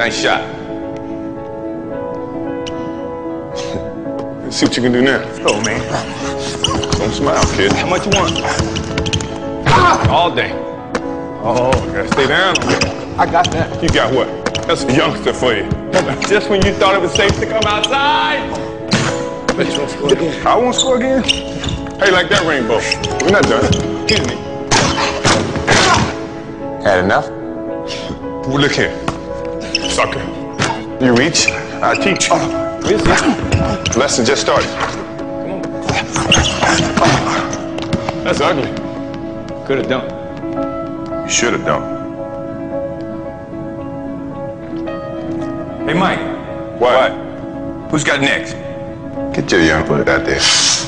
Nice shot. Let's see what you can do now. Let's go, man. Don't smile, kid. How much you want? Ah! All day. Oh, gotta stay down. I got that. You got what? That's a youngster for you. Just when you thought it was safe to come outside. I won't score again? Hey, like that rainbow. We're not done. Excuse me. Had enough? Well, look here. Sucker. You reach, I teach. We'll. Lesson just started. That's ugly. Could have done. You should have done. Hey, Mike. What? Who's got next? Get your young butt out there.